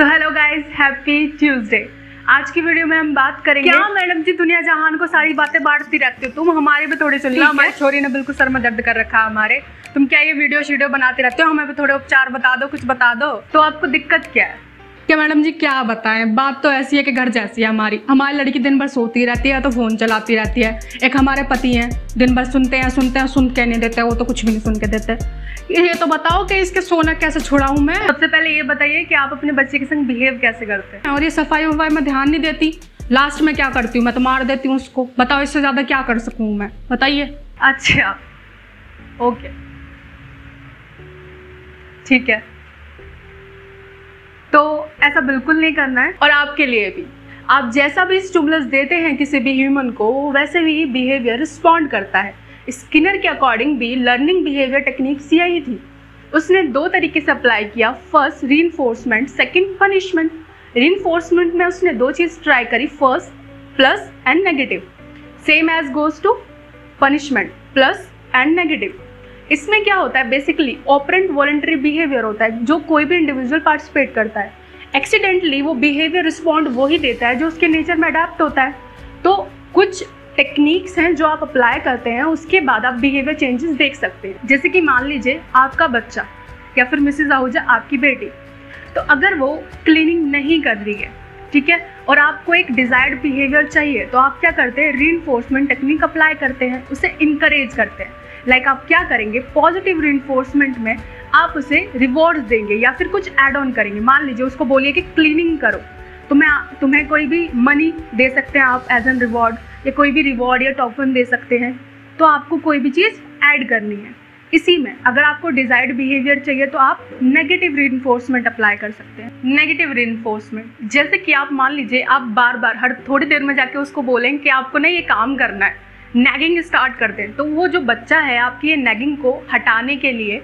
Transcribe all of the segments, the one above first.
So hello guys happy Tuesday आज की video में हम बात करेंगे क्या मैडम जी दुनिया जहान को सारी बातें बांटती रहती हो? तुम हमारे भी थोड़े सुन लो हमारी छोरी ने बिल्कुल सर में दर्द कर रखा है हमारे। तुम क्या ये वीडियो शीडियो बनाते रहते हो? हमें भी थोड़े उपचार बता दो कुछ बता दो। तो आपको दिक्कत क्या है? क्या मैडम जी क्या बताएँ? बात तो ऐसी है कि घर जैसी है हमारी। हमारी लड़की दिन भर सोती रहती है तो फ़ोन चलाती रहती है। एक हमारे पति हैं दिन भर सुनते हैं सुनते हैं सुन के नहीं देते वो तो कुछ भी नहीं सुन के देते। ये तो बताओ कि इसके सोना कैसे छोड़ा छोड़ाऊँ मैं? सबसे पहले ये बताइए कि आप अपने बच्चे के संग बिहेव कैसे करते हैं? और ये सफ़ाई वफाई में ध्यान नहीं देती। लास्ट में क्या करती हूँ? मैं तो मार देती हूँ उसको। बताओ इससे ज़्यादा क्या कर सकूँ मैं? बताइए। अच्छा। ओके। ठीक है। ऐसा बिल्कुल नहीं करना है। और आपके लिए भी। आप जैसा भी स्टूबलस देते हैं किसी भी ह्यूमन को वैसे भी बिहेवियर रिस्पॉन्ड करता है। स्किनर के अकॉर्डिंग भी लर्निंग बिहेवियर टेक्निक्स यही थी। उसने दो तरीके से अप्लाई किया। फ़र्स्ट री इन्फोर्समेंट सेकेंड पनिशमेंट री में उसने दो चीज़ ट्राई करी first plus and negative same as goes to punishment plus and negative इसमें क्या होता है? बेसिकली ऑपरेंट वॉलेंट्री बिहेवियर होता है, जो कोई भी इंडिविजुअल पार्टिसिपेट करता है। एक्सीडेंटली वो बिहेवियर रिस्पॉन्ड वो ही देता है, जो उसके नेचर में अडेप्ट होता है। तो कुछ टेक्निक्स हैं जो आप अप्लाई करते हैं, उसके बाद आप बिहेवियर चेंजेस देख सकते हैं। जैसे कि मान लीजिए आपका बच्चा या फिर मिसेज आहूजा आपकी बेटी। तो अगर वो क्लीनिंग नहीं कर रही है, ठीक है, और आपको एक डिजायर्ड बिहेवियर चाहिए तो आप क्या करते हैं री टेक्निक अप्लाई करते हैं, उसे इंकरेज करते हैं। लाइक आप क्या करेंगे? पॉजिटिव री में आप उसे रिवॉर्ड्स देंगे या फिर कुछ एड ऑन करेंगे। मान लीजिए, उसको बोलिए कि क्लीनिंग करो। तुम्हें तुम्हें कोई भी मनी दे सकते हैं आप एज एन रिवॉर्ड या कोई भी रिवॉर्ड या टॉफन दे सकते हैं तो आपको कोई भी चीज़ ऐड करनी है। इसी में, अगर आपको डिजायर्ड बिहेवियर चाहिए तो आप नेगेटिव री अप्लाई कर सकते हैं। नेगेटिव री जैसे कि आप मान लीजिए, आप बार बार हर, थोड़ी देर में जाके उसको बोलें कि आपको ना ये काम करना है। नैगिंग स्टार्ट कर दें तो वो जो बच्चा है आपकी ये नैगिंग को हटाने के लिए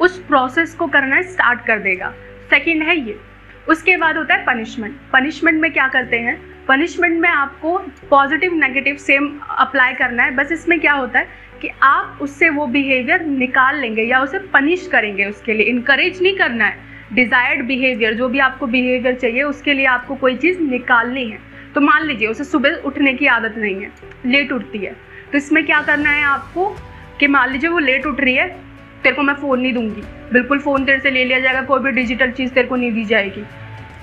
उस प्रोसेस को करना स्टार्ट कर देगा। सेकेंड है ये। उसके बाद होता है पनिशमेंट पनिशमेंट में क्या करते हैं? पनिशमेंट में आपको पॉजिटिव नेगेटिव सेम अप्लाई करना है। बस इसमें क्या होता है कि आप उससे वो बिहेवियर निकाल लेंगे या उसे पनिश करेंगे उसके लिए। इनक्रेज नहीं करना है। डिज़ायर्ड बिहेवियर जो भी आपको बिहेवियर चाहिए, उसके लिए आपको कोई चीज़ निकालनी है। तो मान लीजिए, उसे सुबह उठने की आदत नहीं है, लेट उठती है। तो इसमें क्या करना है आपको कि मान लीजिए वो लेट उठ रही है, तेरे को मैं फ़ोन नहीं दूँगी। बिल्कुल फ़ोन तेरे से ले लिया जाएगा, कोई भी डिजिटल चीज़ तेरे को नहीं दी जाएगी।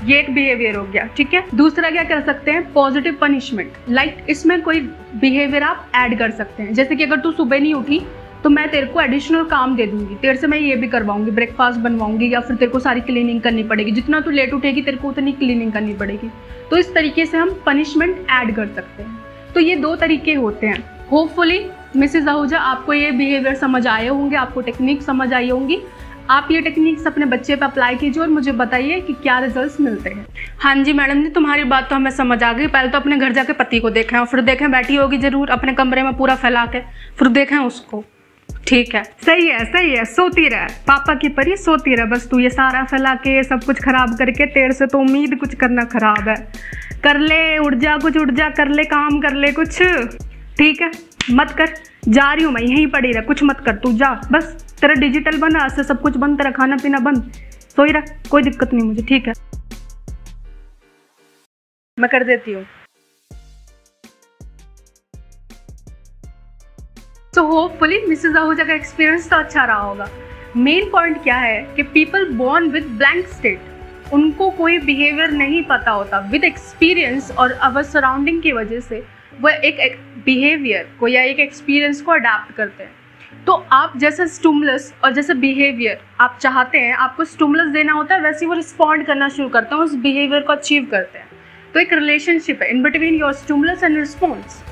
ये एक बिहेवियर हो गया, ठीक है? दूसरा क्या कर सकते हैं? पॉजिटिव पनिशमेंट लाइक इसमें कोई बिहेवियर आप ऐड कर सकते हैं। जैसे कि अगर तू सुबह नहीं उठी तो मैं तेरे को एडिशनल काम दे दूँगी। तेरे से मैं ये भी करवाऊँगी ब्रेकफास्ट बनवाऊँगी या फिर तेरे को सारी क्लीनिंग करनी पड़ेगी। जितना तू लेट उठेगी, तेरे को उतनी क्लीनिंग करनी पड़ेगी। तो इस तरीके से हम पनिशमेंट ऐड कर सकते हैं। तो ये दो तरीके होते हैं। होपफुली मिसेज आहूजा आपको ये बिहेवियर समझ आए होंगे, आपको टेक्निक समझ आई होंगी। आप ये टेक्निक्स अपने बच्चे पे अप्लाई कीजिए और मुझे बताइए कि क्या रिजल्ट्स मिलते हैं। हाँ जी, मैडम जी, तुम्हारी बात तो हमें समझ आ गई। पहले तो अपने घर जाके पति को देखें और फिर देखें, बैठी होगी ज़रूर, अपने कमरे में पूरा फैला के। फिर देखें उसको। ठीक है। सही है सही है, सोती रह। पापा की परी सोती रह, बस तू ये सारा फैला के सब कुछ खराब करके, तेरे से तो उम्मीद कुछ करना खराब है। कर ले, उड़ जा कुछ, उड़ जा, कर ले काम, कर ले कुछ। ठीक है, मत कर। जा रही हूँ मैं, यहीं पड़ी रह, कुछ मत कर, तू जा, बस। तेरा डिजिटल बना से सब कुछ बंद, तेरा खाना पीना बंद। सोई रह, कोई दिक्कत नहीं मुझे, ठीक है। मैं कर देती हूँ। होपफुली मिसेज आहूजा का एक्सपीरियंस तो अच्छा रहा होगा। मेन पॉइंट क्या है कि people born with blank state उनको कोई बिहेवियर नहीं पता होता। विद एक्सपीरियंस और अवर सराउंडिंग की वजह से वह एक, बिहेवियर को या एक एक्सपीरियंस को अडाप्ट करते हैं। तो आप जैसे स्टूमलस और जैसे बिहेवियर आप चाहते हैं आपको स्टूमलस देना होता है वैसे वो रिस्पॉन्ड करना शुरू करते हैं उस बिहेवियर को अचीव करते हैं। तो एक रिलेशनशिप है। In between your stimulus and response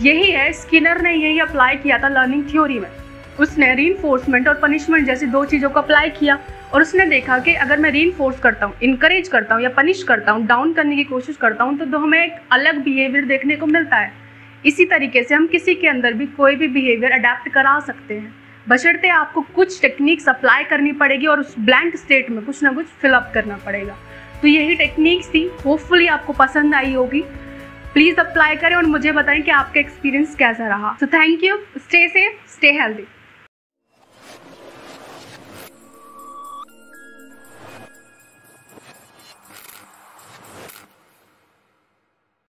यही है स्किनर ने यही अप्लाई किया था लर्निंग थ्योरी में। उसने री और पनिशमेंट जैसी दो चीज़ों को अप्लाई किया और उसने देखा कि अगर मैं री करता हूँ इनक्रेज करता हूँ या पनिश करता हूँ डाउन करने की कोशिश करता हूँ तो, तो हमें एक अलग बिहेवियर देखने को मिलता है। इसी तरीके से हम किसी के अंदर भी कोई भी बिहेवियर अडेप्ट करा सकते हैं। बशर्ते आपको कुछ टेक्निक्स अप्लाई करनी पड़ेगी और उस ब्लैंक स्टेट में कुछ ना कुछ फिलअप करना पड़ेगा। तो यही टेक्निक्स थी। होपफुली आपको पसंद आई होगी। प्लीज़ अप्लाई करें और मुझे बताएँ कि आपका एक्सपीरियंस कैसा रहा। So thank you stay safe stay healthy